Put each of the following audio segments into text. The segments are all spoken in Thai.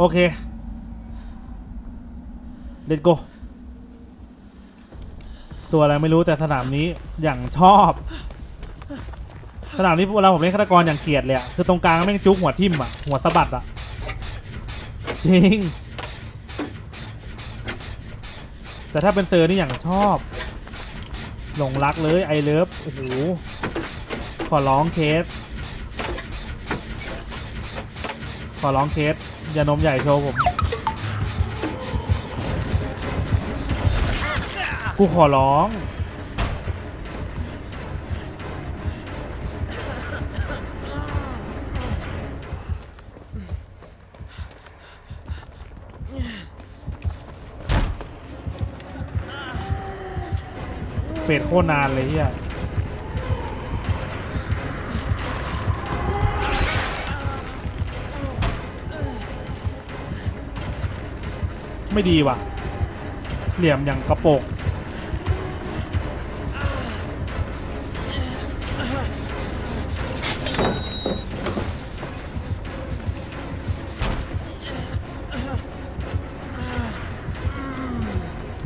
โอเค Dead Dawg ตัวอะไรไม่รู้แต่สนามนี้อย่างชอบ สนามนี้เวลาผมเล่นฆาตกรอย่างเกลียดเลยอะคือตรงกลางแม่งจุกหัวทิ่มอะหัวสะบัดอะจริง แต่ถ้าเป็นเซอร์นี่อย่างชอบ หลงรักเลย I love โอ้โหขอร้องเคส ขอร้องเคส อย่านมใหญ่โชว์ผม กูขอร้องเฟดโคตรนานเลยเฮีย ไม่ดีว่ะ เหลี่ยมอย่างกระโปก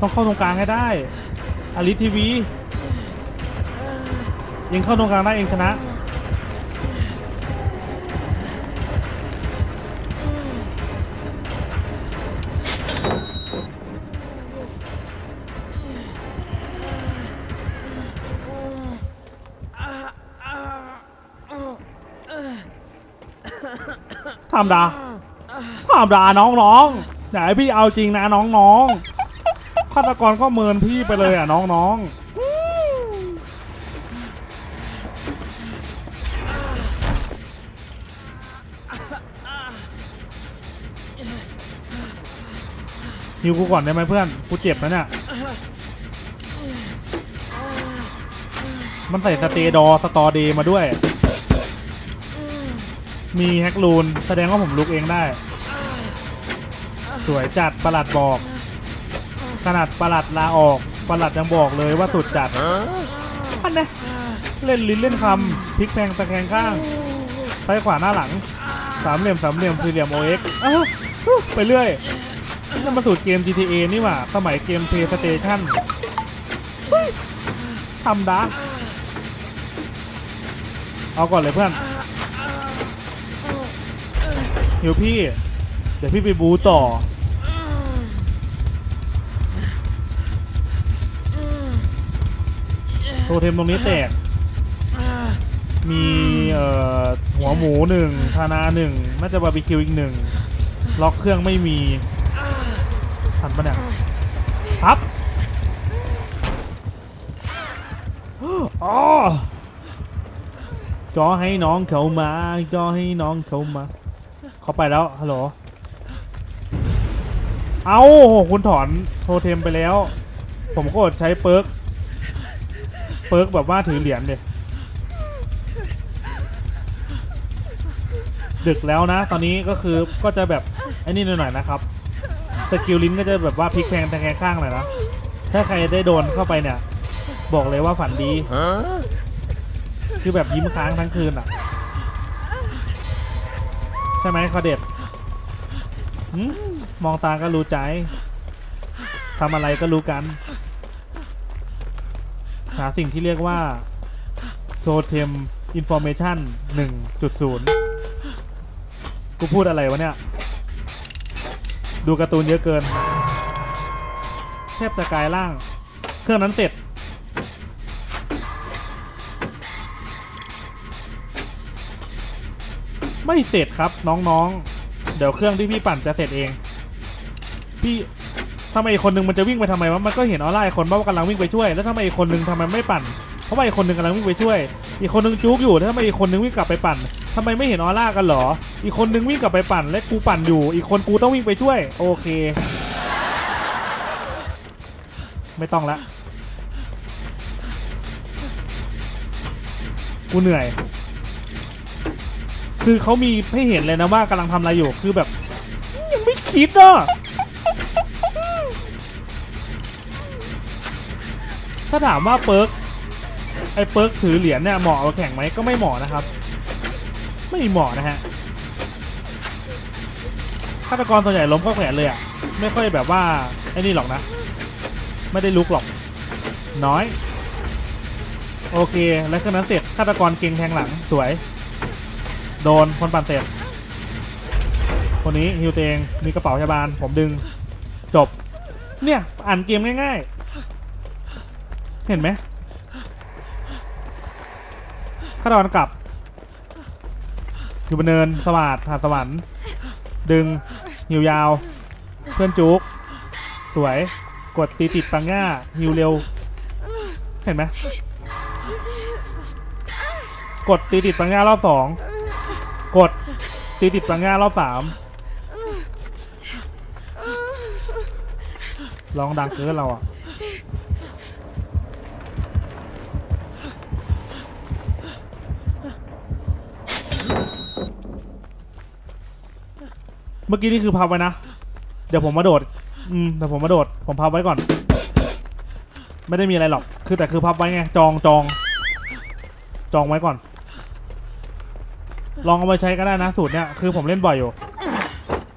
ต้องเข้าตรงกลางให้ได้อลิทีวีเองเข้าตรงกลางได้เองชนะ ธรรมดาธรรมดาน้องๆอย่าให้พี่เอาจริงนะน้องๆฆาตกรก็เมินพี่ไปเลยอะน้องๆฮิวกูก่อนได้ไหมเพื่อน กูเจ็บนะเนี่ย มันใส่สเตดอสตอเดย์มาด้วย มีแฮกลูน แสดงว่าผมลุกเองได้ สวยจัดประหลัดบอก ขนาดประหลัดลาออกประหลัดยังบอกเลยว่าสุดจัดอันนี้เล่นลิ้นเล่นคำพลิกแพงตะแคงข้างซ้ายขวาหน้าหลัง สามเหลี่ยมสามเหลี่ยมสี่เหลี่ยม OX อ้าวไปเรื่อยนี่มันมาสูตรเกม GTA นี่หว่า สมัยเกม PlayStation ทำดา เอาก่อนเลยเพื่อน เดี๋ยวพี่ เดี๋ยวพี่ไปบูต่อ โทเทมตรงนี้แตก มีหัวหมูหนึ่งทานาหนึ่งน่าจะบาร์บีคิวอีกหนึ่ง ล็อกเครื่องไม่มีทันปะเนี่ยปั๊บอ๋อจอให้น้องเขามาจอให้น้องเขามา เขาไปแล้ว ฮัลโหล เอาคุณถอนโทเทมไปแล้ว ผมก็อดใช้เปิร์ก เปิร์กแบบว่าถือเหรียญเด็ดึกแล้วนะ ตอนนี้ก็คือก็จะแบบไอ้นี่หน่อยๆนะครับสกิลลิ้นก็จะแบบว่าพลิกแพลงตะแคงข้างหน่อยนะ ถ้าใครได้โดนเข้าไปเนี่ย บอกเลยว่าฝันดี คือแบบยิ้มค้างทั้งคืนอะ ใช่ไหมคอเด็ดมองตาก็รู้ใจทำอะไรก็รู้กัน หาสิ่งที่เรียกว่า Totem Information 1.0กูพูดอะไรวะเนี่ย ดูการ์ตูนเยอะเกิน แทบจะกลายร่าง เครื่องนั้นเสร็จ ไม่เสร็จครับน้องๆ เดี๋ยวเครื่องที่พี่ปั่นจะเสร็จเอง พี่ทำไมอีกคนนึงมันจะวิ่งไปทำไมวะมันก็เห็นออนไลน์คนว่ากำลังวิ่งไปช่วย แล้วทำไมอีกคนนึงทำไมไม่ปั่น เพราะว่าอีกคนนึงกำลังวิ่งไปช่วย อีกคนนึงจุกอยู่แล้วทำไมอีกคนนึงวิ่งกลับไปปั่นทำไมไม่เห็นออร่ากันหรอ อีกคนนึงวิ่งกลับไปปั่น และกูปั่นอยู่ อีกคนกูต้องวิ่งไปช่วย โอเค ไม่ต้องละ กูเหนื่อย คือเขามีให้เห็นเลยนะว่ากำลังทำอะไรอยู่คือแบบยังไม่คิดอะถ้าถามว่าเปิร์กไอ้เปิร์กถือเหรียญเนี่ยเหมาะเอาแข่งไหมก็ไม่เหมาะนะครับ ไม่เหมาะนะฮะฆาตกรส่วนใหญ่ล้มก็แขวนเลยอะไม่ค่อยแบบว่าไอ้นี่หรอกนะ ไม่ได้ลุกหรอก น้อย โอเค แล้วเครื่องนั้นเสร็จฆาตกรเก่งแทงหลังสวย โดนคนปั่นเสร็จคนนี้ฮิวเตวเองมีกระเป๋าพยาบาล ผมดึง จบ เนี่ย อ่านเกมง่ายๆ เห็นไหมฆาตกรกลับ อยู่บนเนินสวัสดหาสวรรค์ดึงหิวยาว เพื่อนจุก สวย กดตีติดปังง่าหิวเร็ว เห็นไหม กดตีติดปังง่ารอบสอง กดตีติดปังง่ารอบสามลองดังเกินเราอะเมื่อกี้นี่คือพับไว้นะ เดี๋ยวผมมาโดด อืม แต่ผมมาโดด ผมพับไว้ก่อน ไม่ได้มีอะไรหรอก คือแต่คือพับไว้ไง จองจอง จองไว้ก่อน ลองเอาไปใช้ก็ได้นะสูตรเนี้ยคือผมเล่นบ่อยอยู่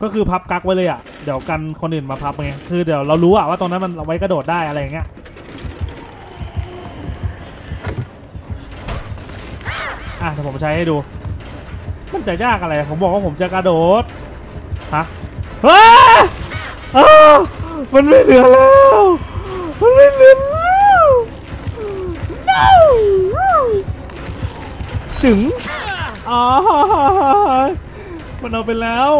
ก็คือพับกักไว้เลยอะเดี๋ยวกันคนอื่นมาพับไงคือเดี๋ยวเรารู้อะว่าตรงนั้นมันเอาไว้กระโดดได้อะไรอย่างเงี้ยอะเดี๋ยวผมใช้ให้ดู มันจะยากอะไร ผมบอกว่าผมจะกระโดดฮะอ้าอ้ามันไม่เหลือแล้วมันไม่เหลือแล้ว no ถึง อ๋อมันเอาไปแล้ว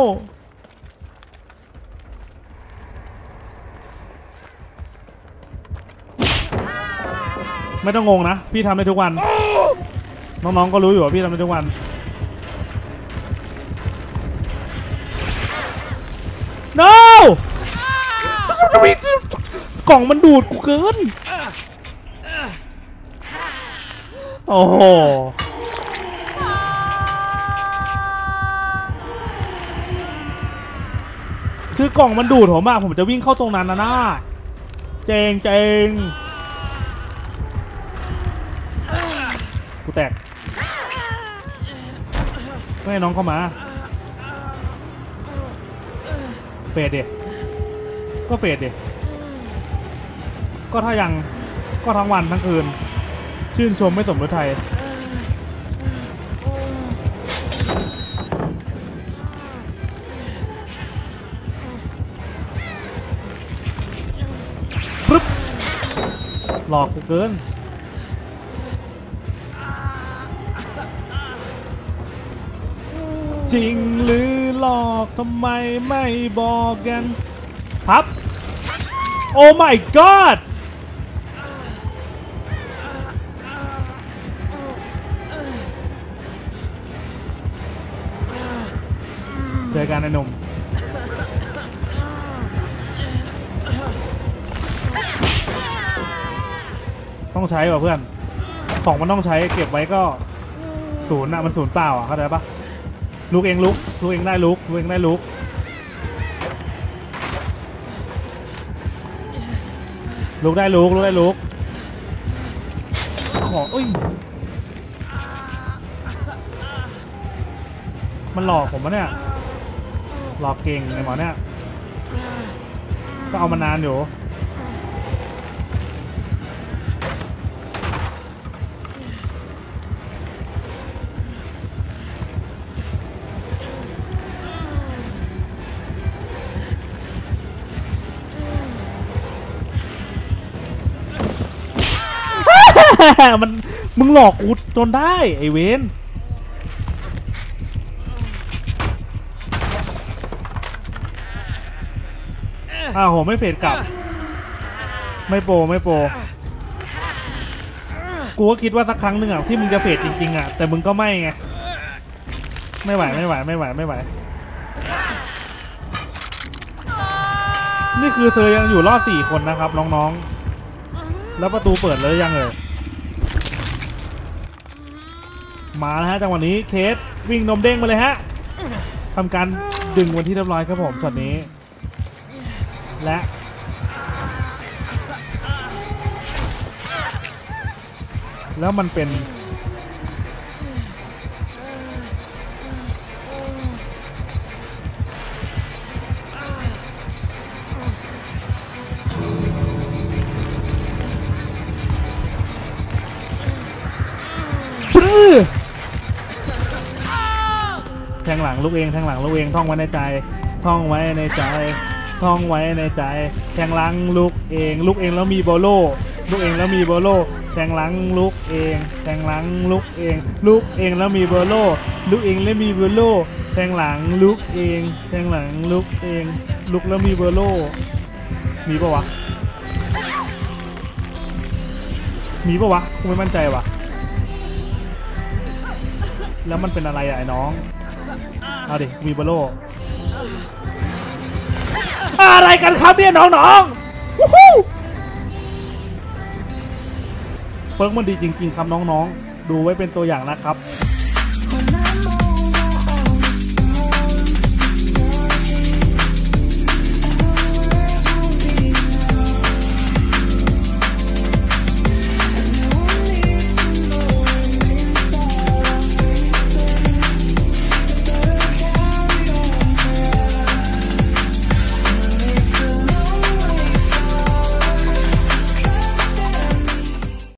ไม่ต้องงงนะ พี่ทำได้ทุกวัน น้องๆก็รู้อยู่ว่าพี่ทำได้ทุกวัน no กล่องมันดูดกูเกิน โอ้โห คือกล่องมันดูดผมอะผมจะวิ่งเข้าตรงนั้นนะนะเจงเจงกูแตกไม่ให้น้องเข้ามาเฟดเดก็เฟดเดก็ถ้ายังก็ทั้งวันทั้งคืน ชื่นชมไม่สมฤทัย หลอกกูเกินจริงหรือหลอกทำไมไม่บอกกันพับโอ้ my god เจอกันไอ้หนุ่ม ต้องใช้ว่ะเพื่อน ของมันต้องใช้เก็บไว้ก็ศูนย์อะมันศูนย์เปล่าอะเข้าใจปะลุกเองลุกลุกเองได้ลุกลุกเองได้ลุกลุกได้ลุกลุกได้ลุกขออุ้ยมันหลอกผมมะเนี่ยหลอกเก่งไอ้หมอเนี่ยก็เอามานานอยู่ มันมึงหลอกกูจนได้ไอเวนอ้าวโหไม่เฟดกลับ ไม่โปรไม่โปรกูก็คิดว่าสักครั้งหนึ่งอะที่มึงจะเฟดจริงๆอะแต่มึงก็ไม่ไงไม่ไหวไม่ไหวไม่ไหวไม่ไหว นี่คือเธอยังอยู่รอดสี่คนนะครับน้องๆ แล้วประตูเปิดเลยยังเอ่ย มาแล้วฮะจังหวะนี้เคสวิ่งนมเด้งมาเลยฮะทำการดึงวันที่เรียบร้อยครับผมช็อตนี้ และแล้วมันเป็น หลังลูกเองแทงหลังลูกเองท่องไว้ในใจท่องไว้ในใจท่องไว้ในใจแทงหลังลูกเองลูกเองแล้วมีโบโลลูกเองแล้วมีโบโลแทงหลังลูกเองแทงหลังลูกเองลูกเองแล้วมีโบโลลูกเองแล้วมีโบโลแทงหลังลูกเองแทงหลังลูกเองลูกแล้วมีโบโลมีปะวะมีปะวะกูไม่มั่นใจวะแล้วมันเป็นอะไรอะไอ้น้อง เอาดิวีบโลอะไรกันครับเนี่ยน้องๆวู้ฮู้เปิร์กมันดีจริง ๆ ครับน้องๆ ดูไว้เป็นตัวอย่างนะครับ